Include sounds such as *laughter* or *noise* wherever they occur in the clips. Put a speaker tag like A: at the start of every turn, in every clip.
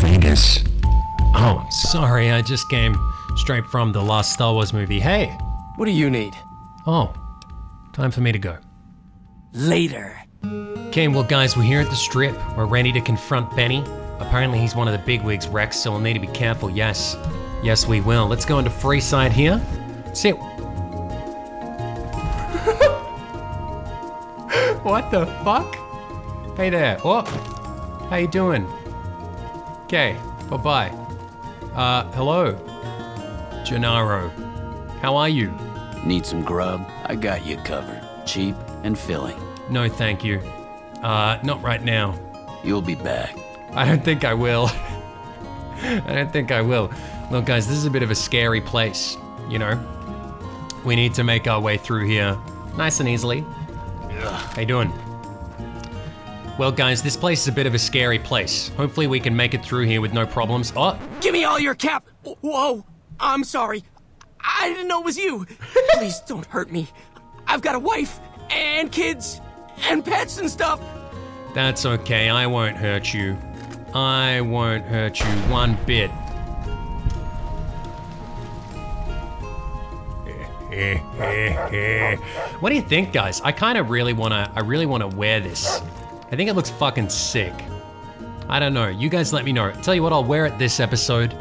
A: Vegas.
B: Oh, sorry, I just came straight from the last Star Wars movie. Hey!
C: What do you need?
B: Oh, time for me to go.
C: Later.
B: Okay, well, guys, we're here at the strip. We're ready to confront Benny. Apparently, he's one of the bigwigs, Rex, so we'll need to be careful. Yes. Yes, we will. Let's go into Freeside here. Sit. *laughs* what the fuck? Hey there. Oh, how you doing? Okay, bye-bye. Uh, hello. Gennaro. How are you?
D: Need some grub? I got you covered. Cheap and filling.
B: No, thank you. Uh, not right now.
D: You'll be back.
B: I don't think I will. *laughs* I don't think I will. Look, guys, this is a bit of a scary place, you know? We need to make our way through here nice and easily. How you doing? Well, guys, this place is a bit of a scary place. Hopefully we can make it through here with no problems. Oh,
C: Give me all your cap. Whoa. I'm sorry. I didn't know it was you. *laughs* Please don't hurt me. I've got a wife and kids and pets and stuff.
B: that's okay. I won't hurt you. I won't hurt you one bit. *laughs* what do you think, guys? I kind of really wanna, I really wanna wear this. I think it looks fucking sick. I don't know. You guys let me know. Tell you what, I'll wear it this episode.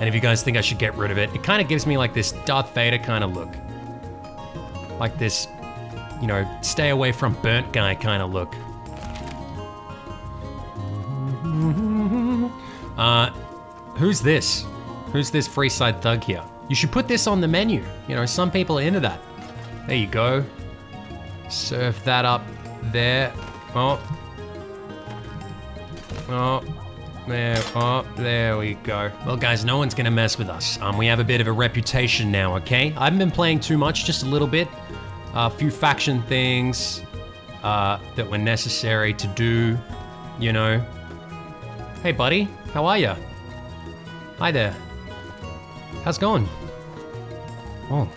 B: And if you guys think I should get rid of it, it kind of gives me like this Darth Vader kind of look. Like this, you know, stay away from burnt guy kind of look. *laughs* Uh, who's this? Who's this Freeside thug here? You should put this on the menu. You know, some people are into that. There you go. Serve that up there. Oh. Oh. There, oh, there we go. Well, guys, no one's gonna mess with us. Um, we have a bit of a reputation now, okay? I haven't been playing too much, just a little bit. A few faction things uh, that were necessary to do, you know. Hey, buddy, how are ya? Hi there. How's it going? Oh.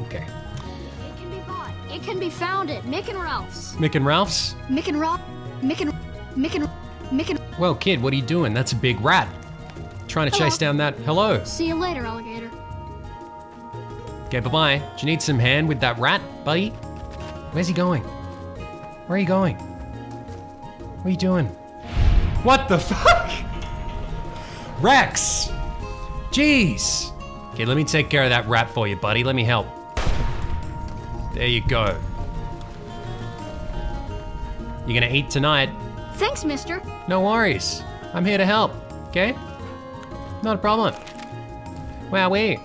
B: Okay.
E: It can be bought. It can be found at Mick and Ralph's.
B: Mick and Ralph's?
E: Mick and Ralph. Mick and Mick Mick.
B: Well, kid, what are you doing? That's a big rat. Trying to chase down that. Hello.
E: See you later, alligator.
B: Okay, bye bye. Do you need some hand with that rat, buddy? Where's he going? Where are you going? What are you doing? What the *laughs* fuck? Rex! Jeez! Okay, let me take care of that rat for you, buddy. Let me help. There you go. You're gonna eat tonight?
E: Thanks, mister.
B: No worries. I'm here to help, okay? Not a problem. Wowee.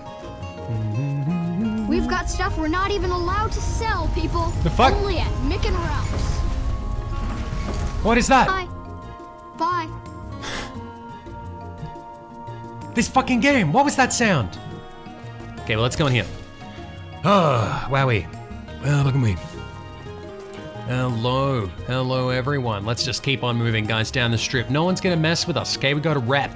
E: We've got stuff we're not even allowed to sell, people.
B: The fuck?
E: Only at Mick and Ralph's.
B: What is that?
E: Bye. Bye. *sighs*
B: This fucking game. What was that sound? Okay, well, let's go in here. *sighs* Ah, wowie. Well, look at me. Hello. Hello, everyone. Let's just keep on moving, guys, down the strip. No one's gonna mess with us, okay? We got a rep.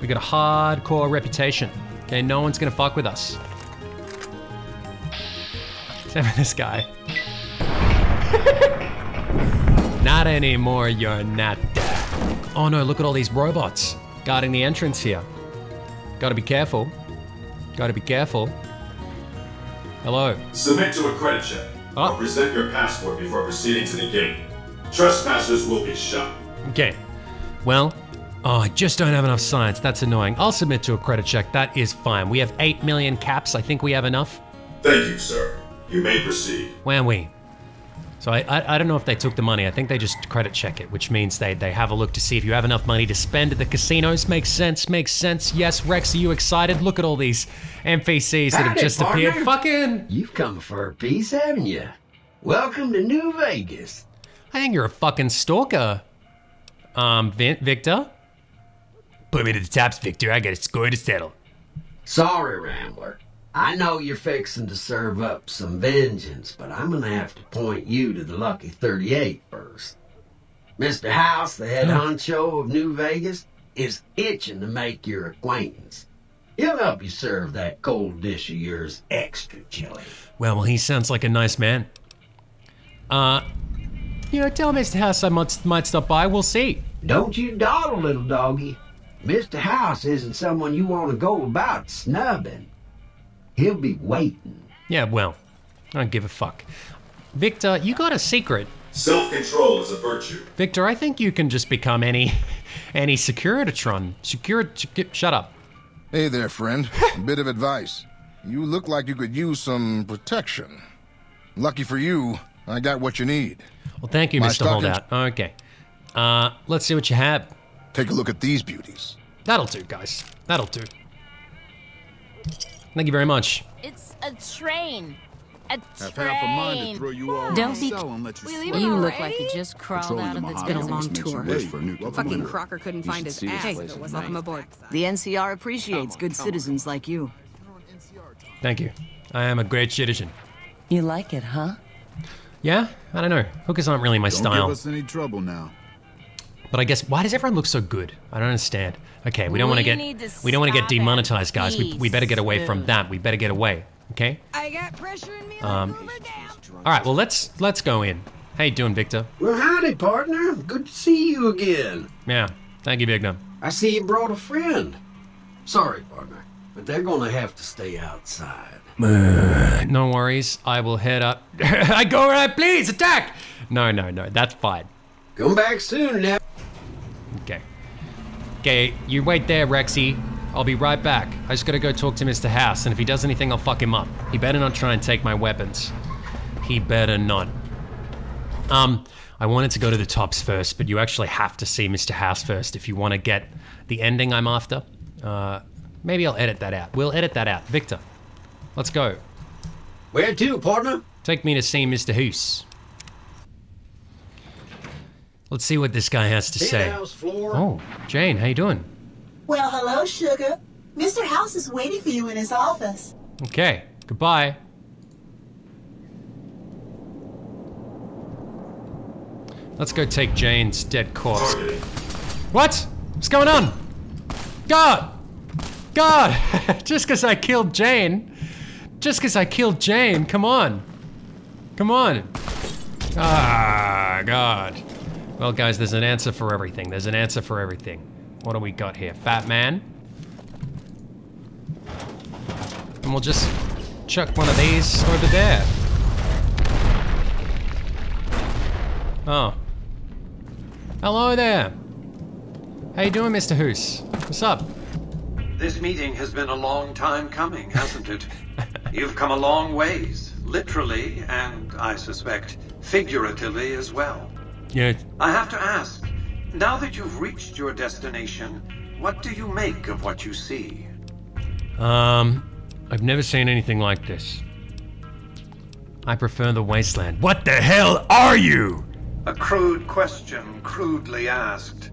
B: We got a hardcore reputation. Okay, no one's gonna fuck with us. Except for this guy. *laughs* not anymore, you're not. dead. Oh no, look at all these robots guarding the entrance here. Gotta be careful. Gotta be careful. Hello.
F: Submit to a credit check.
B: Oh.
F: Present your passport before proceeding to the gate. Trespassers will be shot.
B: Okay. Well, oh, I just don't have enough science. That's annoying. I'll submit to a credit check. That is fine. We have 8 million caps. I think we have enough.
F: Thank you, sir. You may proceed.
B: Wham we. So I, I I don't know if they took the money. I think they just credit check it, which means they they have a look to see if you have enough money to spend at the casinos. Makes sense. Makes sense. Yes, Rex, are you excited? Look at all these NPCs that have just
G: partner.
B: appeared. Fucking.
G: You've come for a piece, haven't you? Welcome to New Vegas.
B: I think you're a fucking stalker. Um, Vin- Victor. Put me to the Tops, Victor. I got a score to settle.
G: Sorry, Rambler. I know you're fixing to serve up some vengeance, but I'm gonna have to point you to the Lucky 38 first. Mr. House, the head honcho of New Vegas, is itching to make your acquaintance. He'll help you serve that cold dish of yours extra chilly.
B: Well, well, he sounds like a nice man. Uh, you know, tell Mr. House I might, might stop by. We'll see.
G: Don't you dawdle, little doggy. Mr. House isn't someone you want to go about snubbing. He'll be waiting.
B: Yeah, well, I don't give a fuck. Victor, you got a secret.
F: Self-control is a virtue.
B: Victor, I think you can just become any *laughs* any Securitron. Security. Shut up.
A: Hey there, friend. A bit of advice. You look like you could use some protection. Lucky for you, I got what you need.
B: Well, thank you,
A: My
B: Mr.
A: stockings-
B: Holdout. Okay. Uh, let's see what you have.
A: Take a look at these beauties.
B: That'll do, guys. That'll do. Thank you very much.
H: It's a train. A
I: Have half a mind to
H: train.
I: throw you all
J: Don't be-
I: the cell and let you
H: We
I: slide.
H: leaving
J: You look like you just crawled out of
I: the
J: the.
I: Mojave
J: It's been a long tour.
I: ready for a nuclear
J: Fucking. Crocker couldn't find his ass.
I: place at
J: Welcome aboard.
K: The NCR appreciates good citizens like you.
B: Thank you. I am a great citizen.
K: You like it, huh?
B: Yeah? I don't know. Hookers aren't really my
I: Don't
B: style.
I: give us any trouble now.
B: But I guess why does everyone look so good? I don't understand. Okay, we don't want to get we don't want to get demonetized, guys. We, we better get away from that. We better get away. Okay.
J: I got pressure in me.
B: Um, all right. Well, let's let's go in. How you doing, Victor?
G: Well, howdy, partner. Good to see you again.
B: Yeah. Thank you, Big Num.
G: I see you brought a friend. Sorry, partner, but they're gonna have to stay outside.
B: No worries. I will head up. *laughs* I go where I please. Attack. No, no, no. That's fine.
G: Come back soon now.
B: Okay. You wait there, Rexy. I'll be right back. I just gotta go talk to Mr. House, and if he does anything, I'll fuck him up. He better not try and take my weapons. He better not. Um, I wanted to go to the tops first, but you actually have to see Mr. House first if you want to get the ending I'm after. Uh, maybe I'll edit that out. We'll edit that out. Victor, let's go.
G: Where to, partner?
B: Take me to see Mr. Hoose. Let's see what this guy has to say.
G: Floor.
B: Oh, Jane, how you doing?
L: Well, hello, sugar. Mr. House is waiting for you in his office.
B: Okay, goodbye. Let's go take Jane's dead corpse. What? What's going on? God! God! *laughs* just because I killed Jane. Just because I killed Jane. Come on. Come on. Ah, God. Well, guys, there's an answer for everything. There's an answer for everything. What do we got here? Fat man? And we'll just chuck one of these over there. Oh. Hello there. How you doing, Mr. Hoos? What's up?
M: This meeting has been a long time coming, hasn't it? *laughs* You've come a long ways, literally, and I suspect figuratively as well.
B: Yeah.
M: I have to ask, now that you've reached your destination, what do you make of what you see?
B: Um, I've never seen anything like this. I prefer the wasteland. What the hell are you?
M: A crude question, crudely asked.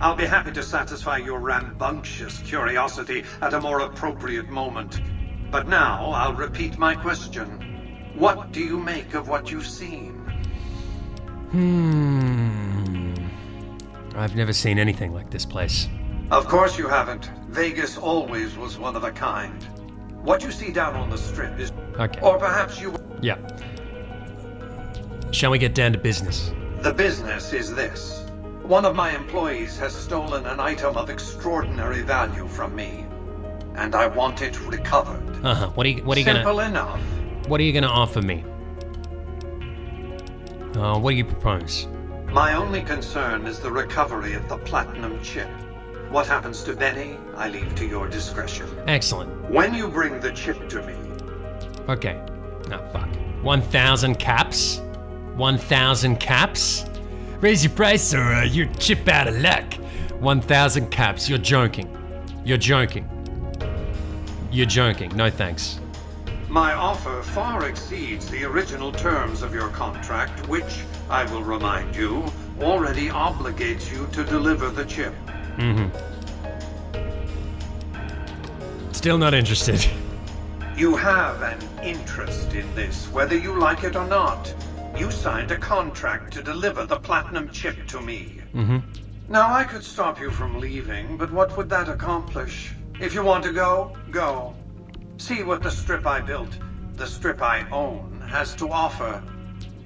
M: I'll be happy to satisfy your rambunctious curiosity at a more appropriate moment. But now I'll repeat my question. What do you make of what you've seen?
B: Hmm. I've never seen anything like this place.
M: Of course you haven't. Vegas always was one of a kind. What you see down on the strip is.
B: Okay.
M: Or perhaps you.
B: Yeah. Shall we get down to business?
M: The business is this. One of my employees has stolen an item of extraordinary value from me. And I want it recovered.
B: Uh huh. What are you? What are you
M: Simple
B: gonna?
M: Simple enough.
B: What are you gonna offer me? Uh, what do you propose?
M: My only concern is the recovery of the platinum chip. What happens to Benny, I leave to your discretion.
B: Excellent.
M: When you bring the chip to me,
B: Okay. Ah, fuck. 1,000 caps? 1,000 caps? Raise your price or uh, chip out of luck. 1,000 caps. You're joking. You're joking. You're joking. No thanks.
M: My offer far exceeds the original terms of your contract, which, I will remind you, already obligates you to deliver the chip.
B: Mm hmm. Still not interested.
M: You have an interest in this, whether you like it or not. You signed a contract to deliver the platinum chip to me.
B: Mm hmm.
M: Now, I could stop you from leaving, but what would that accomplish? If you want to go, go. See what the strip I built, the strip I own, has to offer.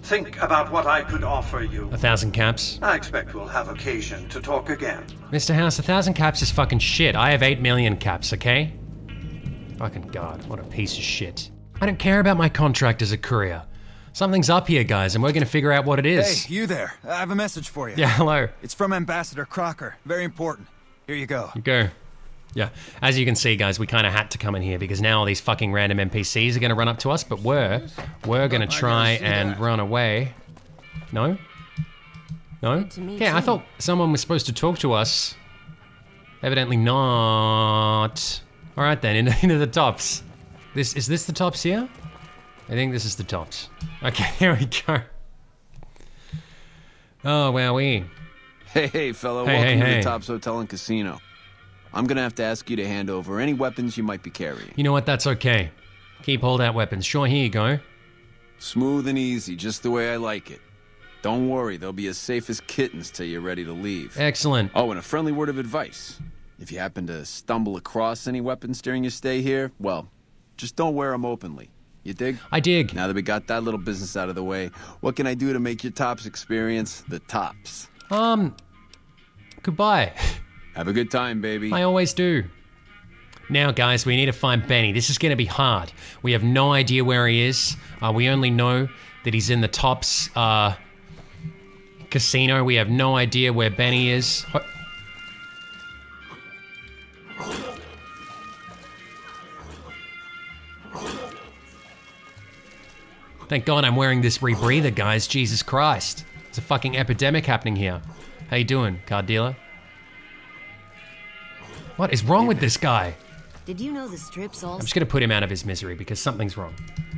M: Think about what I could offer you.
B: A thousand caps.
M: I expect we'll have occasion to talk again.
B: Mr. House, a thousand caps is fucking shit. I have eight million caps, okay? Fucking god, what a piece of shit. I don't care about my contract as a courier. Something's up here, guys, and we're gonna figure out what it is.
N: Hey, you there. I have a message for you.
B: Yeah, hello.
N: It's from Ambassador Crocker. Very important. Here you go.
B: Go. Yeah, as you can see, guys, we kind of had to come in here because now all these fucking random NPCs are going to run up to us, but we're we're going to try and run away. No? No? Yeah, I thought someone was supposed to talk to us. Evidently not. All right then, into, *laughs* into the tops. This is this the tops here? I think this is the tops. Okay, *laughs* here we go. Oh, wow, we.
O: Hey, hey, fellow.
B: Hey,
O: Welcome
B: hey,
O: to
B: hey.
O: the Tops Hotel and Casino. I'm gonna have to ask you to hand over any weapons you might be carrying.
B: You know what? That's okay. Keep holdout weapons. Sure, here you go.
O: Smooth and easy, just the way I like it. Don't worry, they'll be as safe as kittens till you're ready to leave.
B: Excellent.
O: Oh, and a friendly word of advice. If you happen to stumble across any weapons during your stay here, well, just don't wear them openly. You dig?
B: I dig.
O: Now that we got that little business out of the way, what can I do to make your tops experience the tops?
B: Um, goodbye. *laughs*
O: Have a good time, baby.
B: I always do. Now, guys, we need to find Benny. This is going to be hard. We have no idea where he is. Uh, we only know that he's in the Tops uh, casino. We have no idea where Benny is. Thank God I'm wearing this rebreather, guys. Jesus Christ. There's a fucking epidemic happening here. How you doing, card dealer? What is wrong with this guy?
J: Did you know the strips all
B: I'm just gonna put him out of his misery because something's wrong.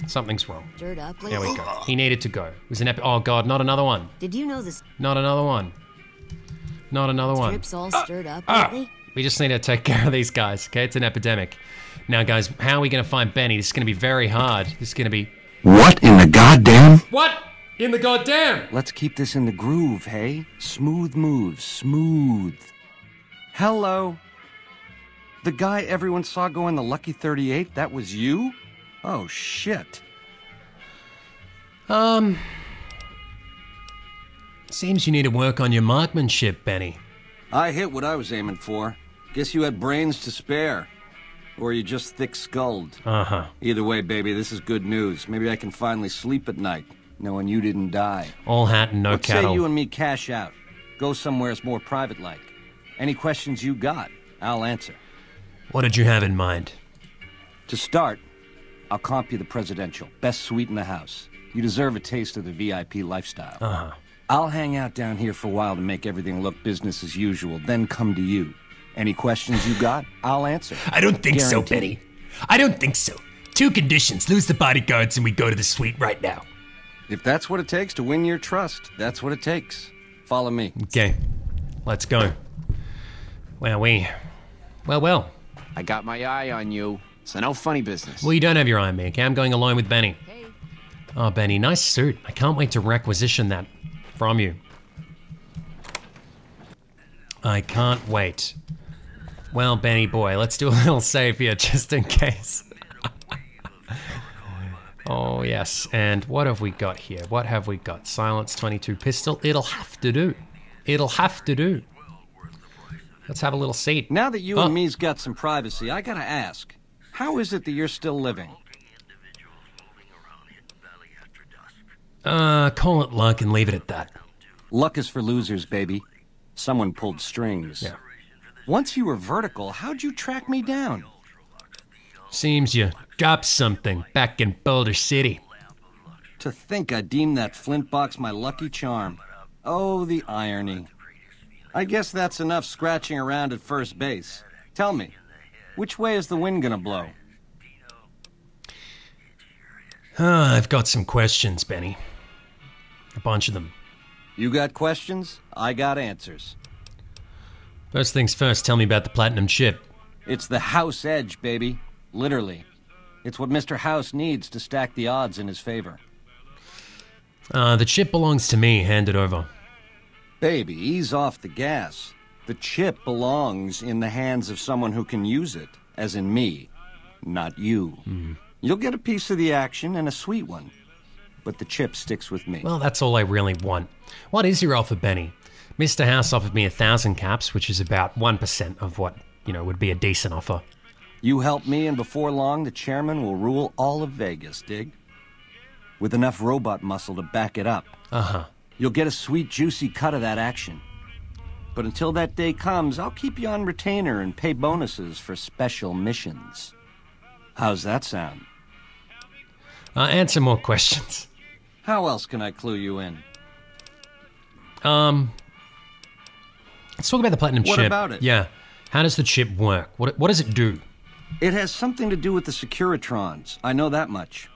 B: Something's wrong.
J: stirred up
B: There we go. *laughs* He needed to go. It was an epi- Oh god, not another one.
J: Did you know this?
B: Not another one. Not another one.
J: strips all stirred up
B: Ah!
J: lately?
B: We just need to take *laughs* care of these guys, okay? It's an epidemic. Now, guys, how are we gonna find Benny? This is gonna be very hard. This is gonna be.
P: What in the goddamn?
B: What? In the goddamn!
P: Let's keep this in the groove, hey? Smooth moves, smooth. Hello. The guy everyone saw going the Lucky 38, that was you? Oh, shit.
B: Um. Seems you need to work on your marksmanship, Benny.
P: I hit what I was aiming for. Guess you had brains to spare. Or you just thick skulled.
B: Uh huh.
P: Either way, baby, this is good news. Maybe I can finally sleep at night, knowing you didn't die.
B: All hat and no
P: Let's
B: cattle.
P: say you and me cash out. Go somewheres more private like. Any questions you got, I'll answer.
B: What did you have in mind?
P: To start, I'll comp you the presidential. Best suite in the house. You deserve a taste of the VIP lifestyle.
B: Uh huh.
P: I'll hang out down here for a while to make everything look business as usual, then come to you. Any questions you got, I'll answer.
Q: I don't think so,
P: Guaranteed.
Q: Benny. I don't think so. Two conditions lose the bodyguards and we go to the suite right now.
P: If that's what it takes to win your trust, that's what it takes. Follow me.
B: Okay, let's go. Well, we. Well, well.
O: I got my eye on you, so no funny business.
B: Well, you don't have your eye on me, okay? I'm going alone with Benny. Oh, Benny, nice suit. I can't wait to requisition that from you. I can't wait. Well, Benny boy, let's do a little save here *laughs* just in case. *laughs* oh, yes. And what have we got here? What have we got? Silence 22 pistol. It'll have to do. It'll have to do. Let's have a little seat.
P: Now that you
B: Oh.
P: and me's got some privacy, I gotta ask, how is it that you're still living?
B: Uh, call it luck and leave it at that.
P: Luck is for losers, baby. Someone pulled strings.
B: Yeah.
P: Once you were vertical, how'd you track me down?
B: Seems you dropped something back in Boulder City.
P: To think I deemed that flint box my lucky charm. Oh, the irony. I guess that's enough scratching around at first base. Tell me, which way is the wind gonna blow?
B: Ah, I've got some questions, Benny. A bunch of them.
P: You got questions? I got answers.
B: First things first, tell me about the Platinum chip.
P: It's the house edge, baby. Literally. It's what Mr. House needs to stack the odds in his favor.
B: Uh, the chip belongs to me. Hand it over.
P: Baby, ease off the gas. The chip belongs in the hands of someone who can use it, as in me, not you. You'll get a piece of the action and a sweet one. but the chip sticks with me.
B: Well, that's all I really want. What is your offer, Benny? Mr. House offered me a thousand caps, which is about 1% of what, you know, would be a decent offer.
P: You help me, and before long, the chairman will rule all of Vegas, dig? With enough robot muscle to back it up.
B: Uh huh.
P: You'll get a sweet, juicy cut of that action. But until that day comes, I'll keep you on retainer and pay bonuses for special missions. How's that sound?
B: Uh, answer more questions.
P: How else can I clue you in?
B: Um, let's talk about the platinum
P: What
B: chip.
P: about it?
B: Yeah. How does the chip work? What, what does it do?
P: It has something to do with the Securitrons. I know that much.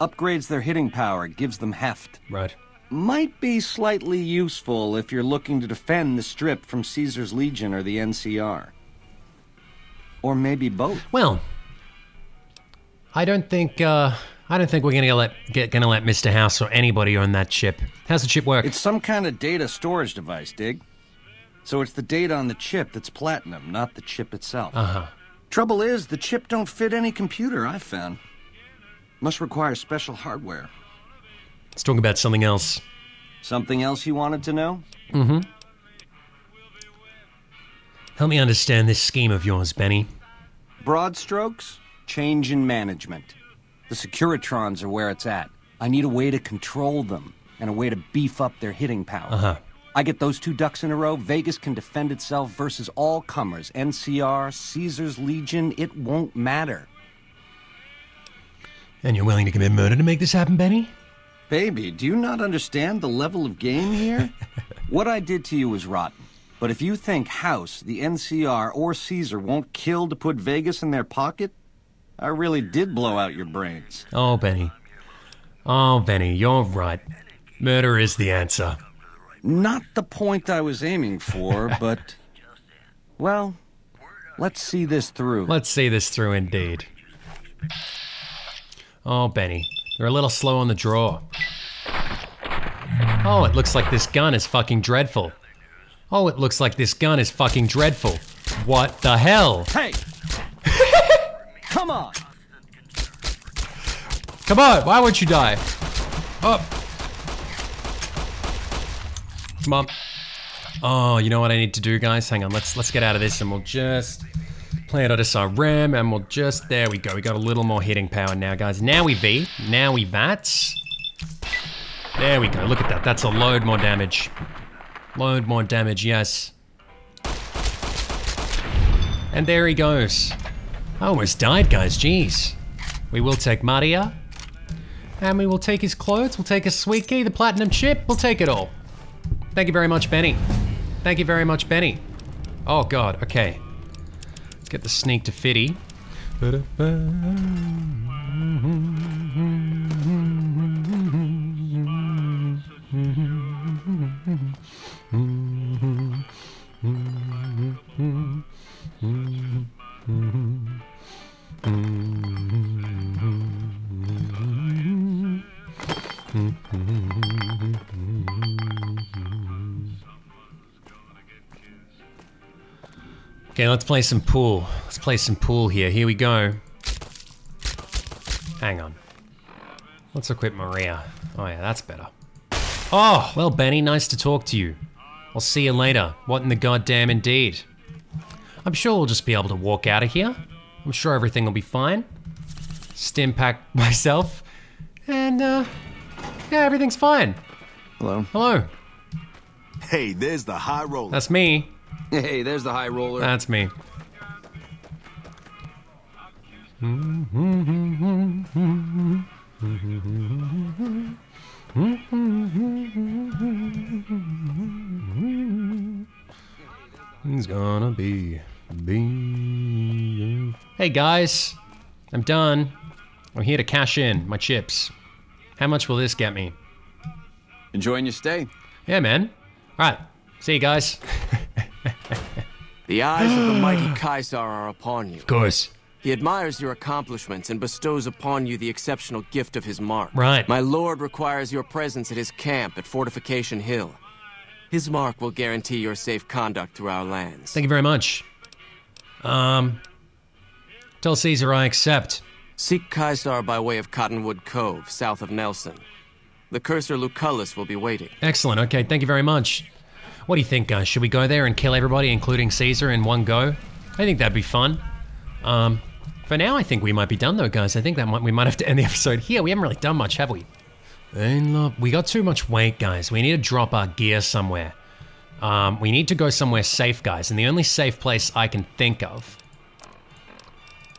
P: Upgrades their hitting power, gives them heft.
B: Right.
P: Might be slightly useful if you're looking to defend the strip from Caesar's Legion or the NCR. Or maybe both.
B: Well, I don't think uh, I don't think we're gonna let get gonna let Mr. House or anybody on that chip. How's the chip work?
P: It's some kind of data storage device, Dig. So it's the data on the chip that's platinum, not the chip itself.
B: Uh huh.
P: Trouble is, the chip don't fit any computer I've found. Must require special hardware.
B: Let's talk about something else.
P: Something else you wanted to know?
B: Mm-hmm. Help me understand this scheme of yours, Benny.
P: Broad strokes, change in management. The Securitrons are where it's at. I need a way to control them and a way to beef up their hitting power.
B: Uh-huh.
P: I get those two ducks in a row, Vegas can defend itself versus all comers. NCR, Caesar's Legion, it won't matter.
B: And you're willing to commit murder to make this happen, Benny?
P: Baby, do you not understand the level of game here? *laughs* what I did to you was rotten. But if you think House, the NCR, or Caesar won't kill to put Vegas in their pocket, I really did blow out your brains.
B: Oh, Benny. Oh, Benny, you're right. Murder is the answer.
P: Not the point I was aiming for, *laughs* but. Well, let's see this through.
B: Let's see this through indeed. Oh, Benny, you're a little slow on the draw. Oh, it looks like this gun is fucking dreadful. Oh, it looks like this gun is fucking dreadful. What the hell?
P: Hey! Come on!
B: Come on, why won't you die? Up. Come on. Oh, you know what I need to do, guys? Hang on, let's let's get out of this and we'll just of our RAM and we'll just there we go. We got a little more hitting power now, guys. Now we V. Now we VATS. There we go. Look at that. That's a load more damage. Load more damage, yes. And there he goes. I almost died, guys. Jeez. We will take Maria. And we will take his clothes. We'll take his sweet key, the platinum chip. We'll take it all. Thank you very much, Benny. Thank you very much, Benny. Oh, God. Okay. Get the snake to Fitty. Let's play some pool. Let's play some pool here. Here we go. Hang on. Let's equip Maria. Oh yeah, that's better. Oh, well, Benny, nice to talk to you. I'll see you later. What in the goddamn indeed? I'm sure we'll just be able to walk out of here. I'm sure everything will be fine. Stimpak *laughs* myself. And, uh, yeah, everything's fine.
O: Hello.
B: Hello.
I: Hey, there's the high roller.
B: That's me.
D: Hey, there's the high roller.
B: That's me. It's gonna be be. Hey guys, I'm done. I'm here to cash in my chips. How much will this get me?
O: Enjoying your stay?
B: Yeah, man. All right. See you guys. *laughs*
C: The eyes of the mighty *gasps* Caesar are upon you.
B: Of course.
C: He admires your accomplishments and bestows upon you the exceptional gift of his mark.
B: Right.
C: My lord requires your presence at his camp at Fortification Hill. His mark will guarantee your safe conduct through our lands.
B: Thank you very much. Um, tell Caesar I accept.
C: Seek Caesar by way of Cottonwood Cove, south of Nelson.
R: The Cursor Lucullus will be waiting.
B: Excellent. Okay, thank you very much. What do you think, guys? Should we go there and kill everybody, including Caesar, in one go? I think that'd be fun. Um, for now, I think we might be done, though, guys. I think that might, we might have to end the episode here. We haven't really done much, have we? And look, we got too much weight, guys. We need to drop our gear somewhere. Um, we need to go somewhere safe, guys. And the only safe place I can think of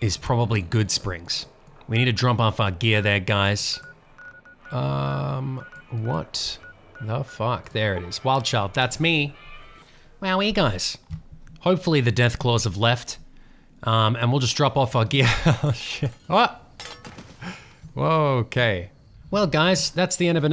B: is probably Goodsprings. We need to drop off our gear there, guys. Um, what the fuck? There it is. Wild Child, that's me. Wowie, guys. Hopefully the Deathclaws have left. Um, and we'll just drop off our gear. *laughs* oh, shit. What? Whoa, okay. Well, guys, that's the end of another.